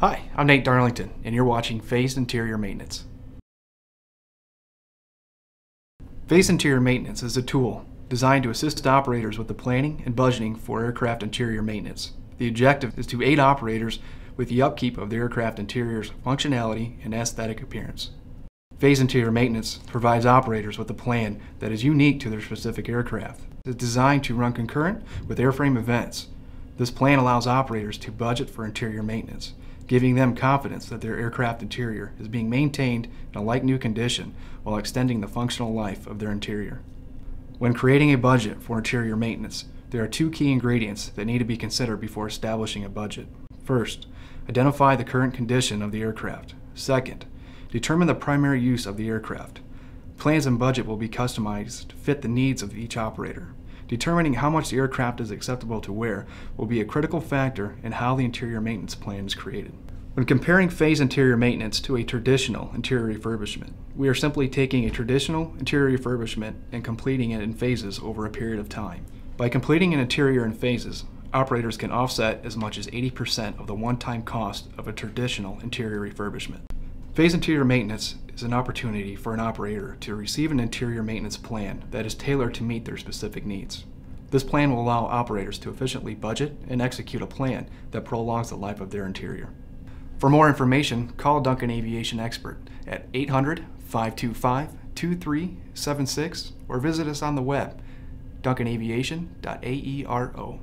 Hi, I'm Nate Darlington, and you're watching Phased Interior Maintenance. Phased Interior Maintenance is a tool designed to assist operators with the planning and budgeting for aircraft interior maintenance. The objective is to aid operators with the upkeep of the aircraft interior's functionality and aesthetic appearance. Phase Interior Maintenance provides operators with a plan that is unique to their specific aircraft. It is designed to run concurrent with airframe events. This plan allows operators to budget for interior maintenance, giving them confidence that their aircraft interior is being maintained in a like-new condition while extending the functional life of their interior. When creating a budget for interior maintenance, there are two key ingredients that need to be considered before establishing a budget. First, identify the current condition of the aircraft. Second, determine the primary use of the aircraft. Plans and budget will be customized to fit the needs of each operator. Determining how much the aircraft is acceptable to wear will be a critical factor in how the interior maintenance plan is created. When comparing phase interior maintenance to a traditional interior refurbishment, we are simply taking a traditional interior refurbishment and completing it in phases over a period of time. By completing an interior in phases, operators can offset as much as 80% of the one-time cost of a traditional interior refurbishment. Phase interior maintenance is an opportunity for an operator to receive an interior maintenance plan that is tailored to meet their specific needs. This plan will allow operators to efficiently budget and execute a plan that prolongs the life of their interior. For more information, call Duncan Aviation Expert at 800 525 2376 or visit us on the web duncanaviation.aero.